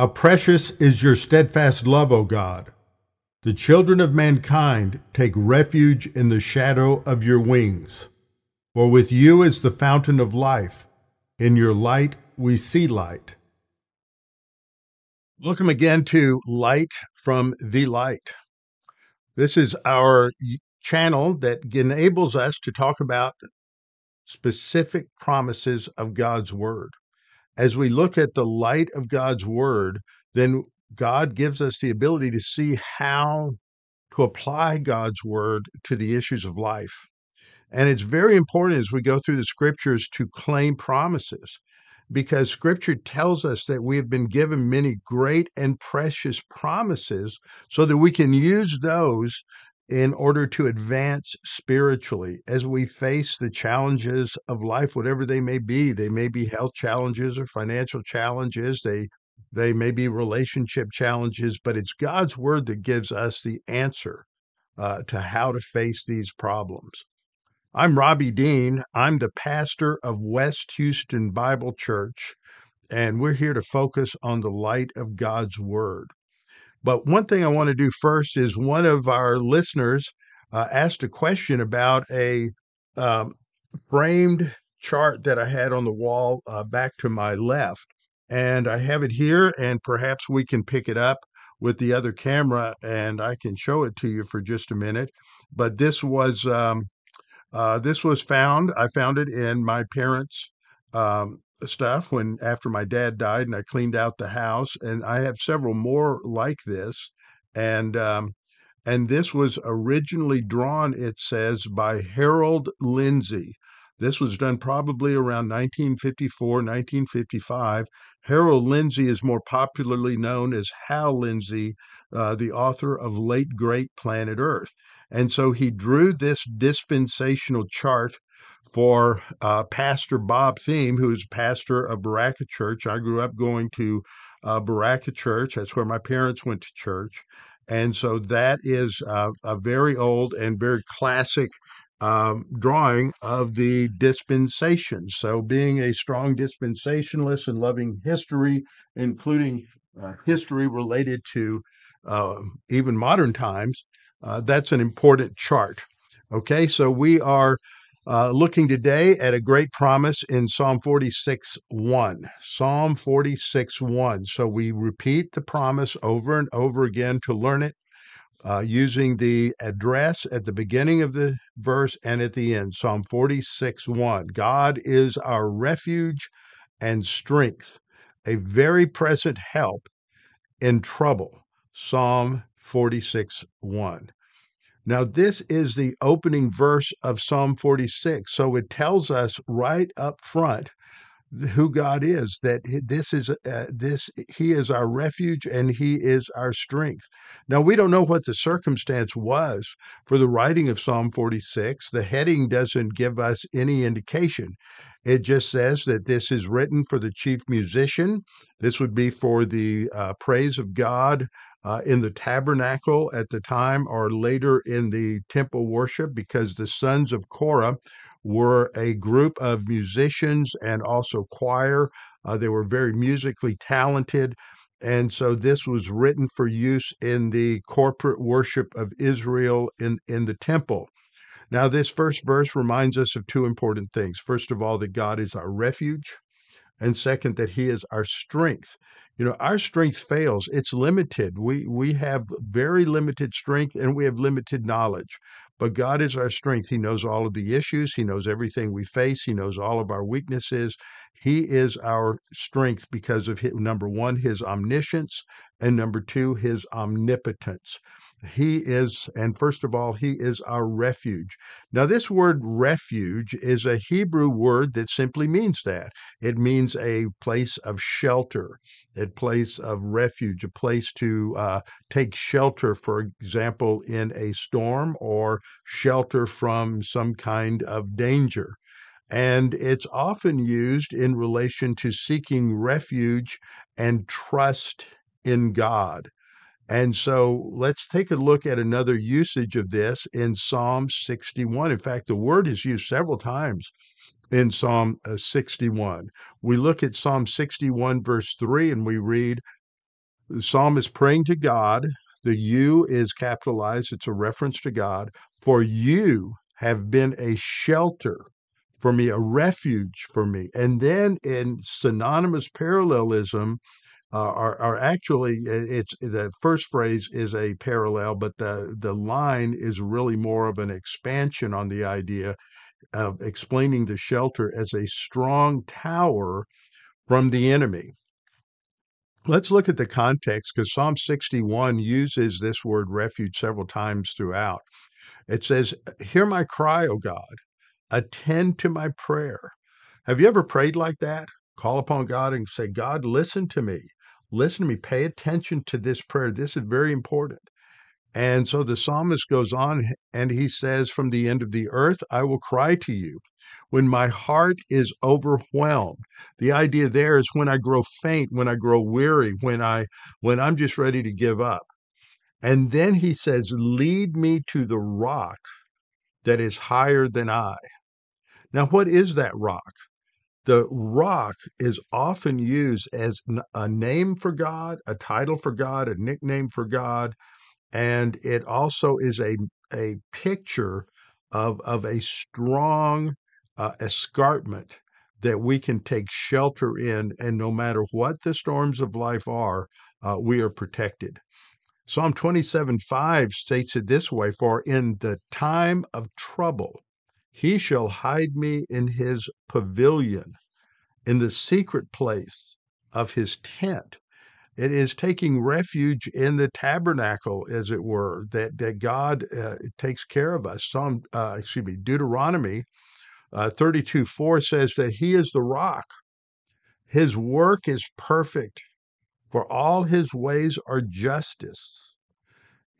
How precious is your steadfast love, O God! The children of mankind take refuge in the shadow of your wings. For with you is the fountain of life. In your light we see light. Welcome again to Light from the Light. This is our channel that enables us to talk about specific promises of God's Word. As we look at the light of God's Word, then God gives us the ability to see how to apply God's Word to the issues of life. And it's very important as we go through the scriptures to claim promises because scripture tells us that we have been given many great and precious promises so that we can use those in order to advance spiritually as we face the challenges of life whatever they may be they may be health challenges or financial challenges they they may be relationship challenges but it's god's word that gives us the answer uh, to how to face these problems I'm Robbie Dean. I'm the pastor of West Houston Bible Church, and we're here to focus on the light of God's Word. But one thing I want to do first is one of our listeners uh, asked a question about a um, framed chart that I had on the wall uh, back to my left. And I have it here, and perhaps we can pick it up with the other camera and I can show it to you for just a minute. But this was um, uh, this was found. I found it in my parents' um, stuff when after my dad died, and I cleaned out the house. And I have several more like this. And um, and this was originally drawn, it says, by Harold Lindsey. This was done probably around 1954, 1955. Harold Lindsey is more popularly known as Hal Lindsey, uh, the author of Late Great Planet Earth. And so he drew this dispensational chart for uh, Pastor Bob Thieme, who's pastor of Berachah Church. I grew up going to uh, Berachah Church. That's where my parents went to church. And so that is uh, a very old and very classic um, drawing of the dispensation. So, being a strong dispensationalist and loving history, including uh, history related to uh, even modern times, uh, that's an important chart. Okay, so we are uh, looking today at a great promise in Psalm 46 1. Psalm 46 1. So we repeat the promise over and over again to learn it uh, using the address at the beginning of the verse and at the end. Psalm 46 1. God is our refuge and strength, a very present help in trouble. Psalm 46 1. Now, this is the opening verse of Psalm 46. So it tells us right up front who God is that this is uh, this he is our refuge and he is our strength. Now we don't know what the circumstance was for the writing of Psalm 46. The heading doesn't give us any indication. It just says that this is written for the chief musician. This would be for the uh, praise of God uh, in the tabernacle at the time or later in the temple worship because the sons of Korah were a group of musicians and also choir. Uh, they were very musically talented. And so this was written for use in the corporate worship of Israel in, in the temple. Now, this first verse reminds us of two important things. First of all, that God is our refuge, and second, that He is our strength. You know, our strength fails. It's limited. We we have very limited strength and we have limited knowledge. But God is our strength. He knows all of the issues. He knows everything we face. He knows all of our weaknesses. He is our strength because of his, number one, his omniscience, and number two, his omnipotence. He is, and first of all, He is our refuge. Now, this word refuge is a Hebrew word that simply means that. It means a place of shelter, a place of refuge, a place to uh, take shelter, for example, in a storm or shelter from some kind of danger. And it's often used in relation to seeking refuge and trust in God. And so let's take a look at another usage of this in Psalm 61. In fact, the word is used several times in Psalm uh, 61. We look at Psalm 61, verse 3, and we read, The psalm is praying to God. The you is capitalized, it's a reference to God. For you have been a shelter for me, a refuge for me. And then in synonymous parallelism, uh, are, are actually it's the first phrase is a parallel, but the the line is really more of an expansion on the idea of explaining the shelter as a strong tower from the enemy. Let's look at the context because Psalm 61 uses this word refuge several times throughout. It says, Hear my cry, O God, attend to my prayer. Have you ever prayed like that? Call upon God and say, God, listen to me. Listen to me. Pay attention to this prayer. This is very important. And so the psalmist goes on and he says, From the end of the earth, I will cry to you. When my heart is overwhelmed, the idea there is when I grow faint, when I grow weary, when I when I'm just ready to give up. And then he says, Lead me to the rock that is higher than I. Now, what is that rock? The rock is often used as a name for God, a title for God, a nickname for God, and it also is a a picture of of a strong uh, escarpment that we can take shelter in, and no matter what the storms of life are, uh, we are protected. Psalm 27 5 states it this way For in the time of trouble, he shall hide me in his pavilion, in the secret place of his tent. It is taking refuge in the tabernacle, as it were, that, that God uh, takes care of us. Psalm, uh, excuse me, Deuteronomy uh, 32 4 says that He is the rock. His work is perfect, for all His ways are justice.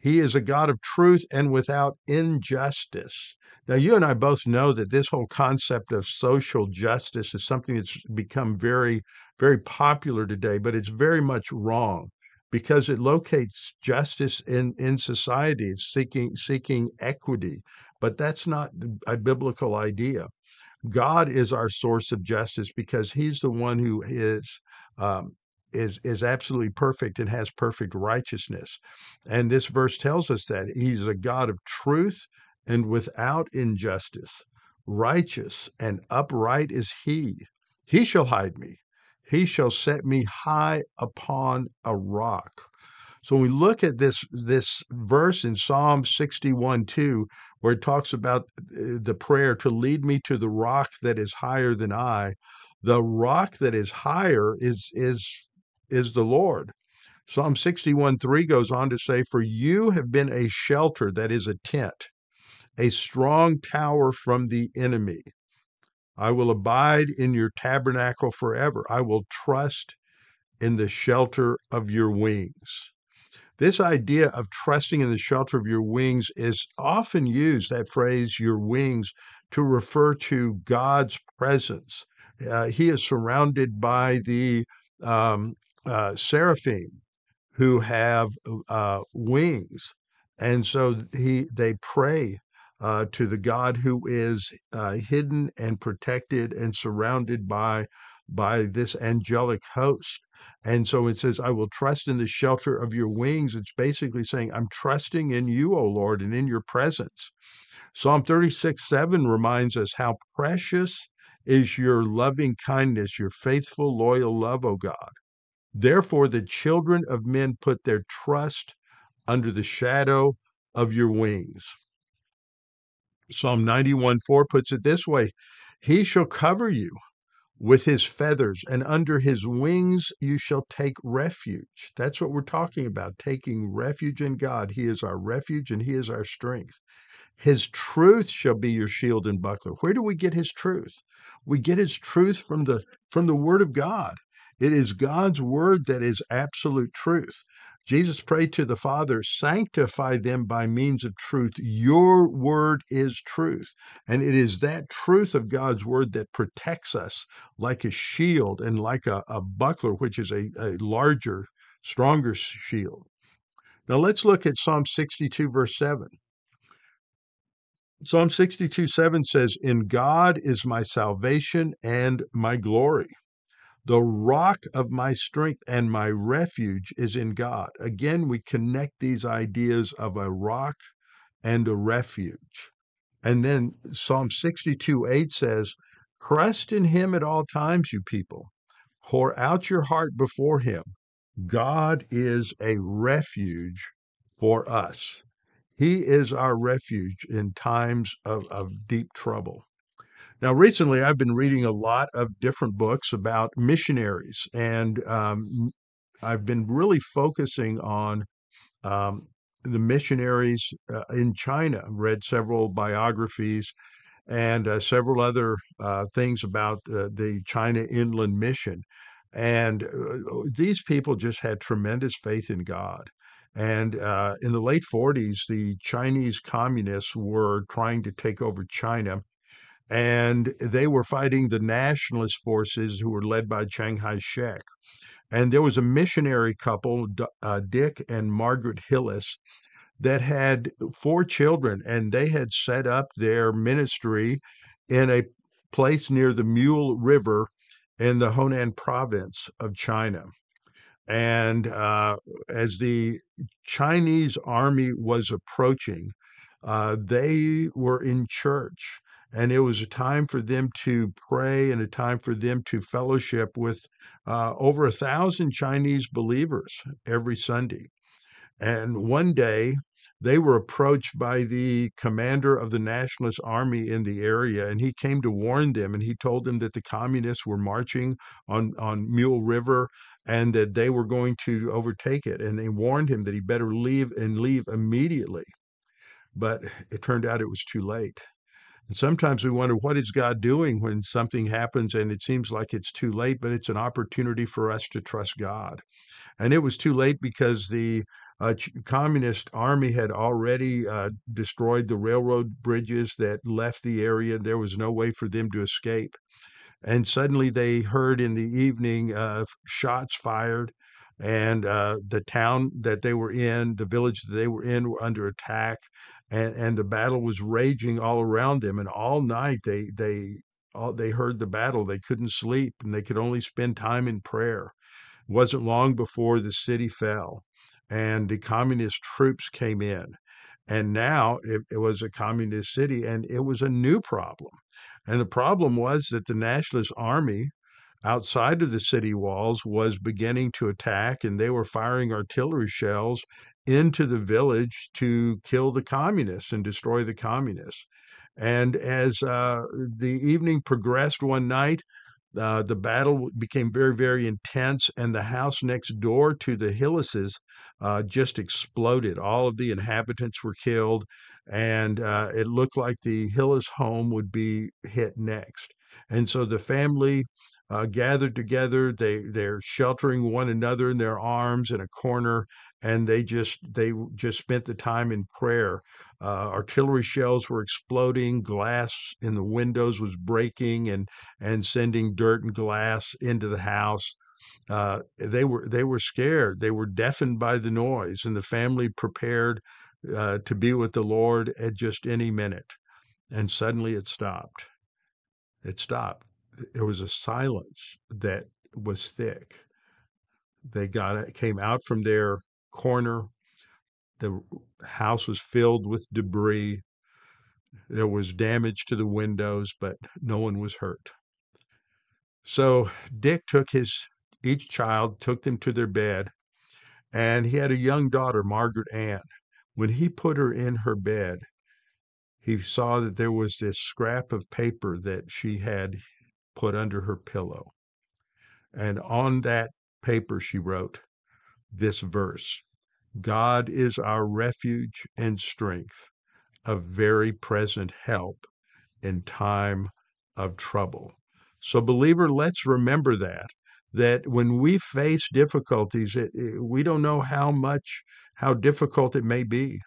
He is a God of truth and without injustice. Now, you and I both know that this whole concept of social justice is something that's become very, very popular today, but it's very much wrong because it locates justice in, in society. It's seeking seeking equity, but that's not a biblical idea. God is our source of justice because He's the one who is um, is is absolutely perfect and has perfect righteousness. And this verse tells us that he's a God of truth and without injustice. Righteous and upright is he. He shall hide me. He shall set me high upon a rock. So when we look at this this verse in Psalm 61 2, where it talks about uh, the prayer to lead me to the rock that is higher than I, the rock that is higher is is is the Lord. Psalm 61 3 goes on to say, For you have been a shelter, that is a tent, a strong tower from the enemy. I will abide in your tabernacle forever. I will trust in the shelter of your wings. This idea of trusting in the shelter of your wings is often used, that phrase, your wings, to refer to God's presence. Uh, he is surrounded by the um, uh, seraphim who have uh, wings, and so he they pray uh, to the God who is uh, hidden and protected and surrounded by by this angelic host. And so it says, I will trust in the shelter of your wings. It's basically saying, I'm trusting in you, O Lord, and in your presence. Psalm 36 7 reminds us how precious is your loving kindness, your faithful, loyal love, O God. Therefore, the children of men put their trust under the shadow of your wings. Psalm 91 4 puts it this way He shall cover you with his feathers, and under his wings you shall take refuge. That's what we're talking about taking refuge in God. He is our refuge and he is our strength. His truth shall be your shield and buckler. Where do we get his truth? We get his truth from the from the word of God. It is God's word that is absolute truth. Jesus prayed to the Father, sanctify them by means of truth. Your word is truth. And it is that truth of God's word that protects us like a shield and like a, a buckler, which is a, a larger, stronger shield. Now let's look at Psalm 62, verse 7. Psalm 62, 7 says, In God is my salvation and my glory. The rock of my strength and my refuge is in God. Again, we connect these ideas of a rock and a refuge. And then Psalm 62 8 says, Trust in him at all times, you people. Pour out your heart before him. God is a refuge for us. He is our refuge in times of, of deep trouble. Now, recently, I've been reading a lot of different books about missionaries, and um, I've been really focusing on um, the missionaries uh, in China. I've read several biographies and uh, several other uh, things about the China Inland Mission. And uh, these people just had tremendous faith in God. And uh, in the late 40s, the Chinese communists were trying to take over China. And they were fighting the nationalist forces who were led by Chiang Kai shek. And there was a missionary couple, uh, Dick and Margaret Hillis, that had four children, and they had set up their ministry in a place near the Mule River in the Honan province of China. And uh, as the Chinese army was approaching, uh, they were in church. And it was a time for them to pray and a time for them to fellowship with uh, over a thousand Chinese believers every Sunday. And one day, they were approached by the commander of the nationalist army in the area and he came to warn them and he told them that the communists were marching on on mule river and that they were going to overtake it and they warned him that he better leave and leave immediately but it turned out it was too late and sometimes we wonder what is god doing when something happens and it seems like it's too late but it's an opportunity for us to trust god and it was too late because the uh, communist army had already uh, destroyed the railroad bridges that left the area. And there was no way for them to escape. And suddenly they heard in the evening uh, shots fired, and uh, the town that they were in, the village that they were in, were under attack, and, and the battle was raging all around them. And all night they they all, they heard the battle. They couldn't sleep, and they could only spend time in prayer. It wasn't long before the city fell and the communist troops came in. And now it, it, was a communist city, and it was a new problem. And the problem was that the nationalist army outside of the city walls was beginning to attack, and they were firing artillery shells into the village to kill the communists and destroy the communists. And as uh, the evening progressed one night, uh, the battle became very, very intense, and the house next door to the Hillises uh, just exploded. All of the inhabitants were killed, and uh, it looked like the Hillis home would be hit next. And so the family uh, gathered together. They they're sheltering one another in their arms in a corner, and they just they just spent the time in prayer. Uh, artillery shells were exploding, glass in the windows was breaking, and and sending dirt and glass into the house. Uh, they were they were scared. They were deafened by the noise, and the family prepared uh, to be with the Lord at just any minute. And suddenly it stopped. It stopped. There was a silence that was thick. They got it, came out from their corner. The house was filled with debris. There was damage to the windows, but no one was hurt. So Dick took his, each child took them to their bed, and he had a young daughter, Margaret Ann. When he put her in her bed, he saw that there was this scrap of paper that she had put under her pillow. And on that paper, she wrote, this verse God is our refuge and strength, a very present help in time of trouble. So, believer, let's remember that. That when we face difficulties, it, it, we don't know how much, how difficult it may be.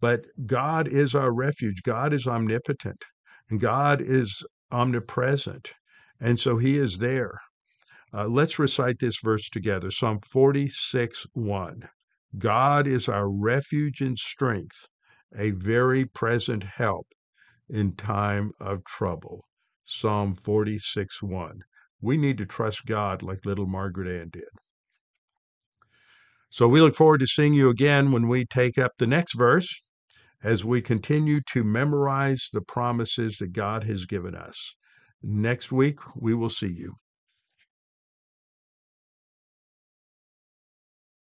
But God is our refuge. God is omnipotent. And God is omnipresent. And so He is there. Uh, let's recite this verse together Psalm 46 1. God is our refuge and strength, a very present help in time of trouble. Psalm 46 1. We need to trust God like little Margaret Ann did. So we look forward to seeing you again when we take up the next verse as we continue to memorize the promises that God has given us. Next week, we will see you.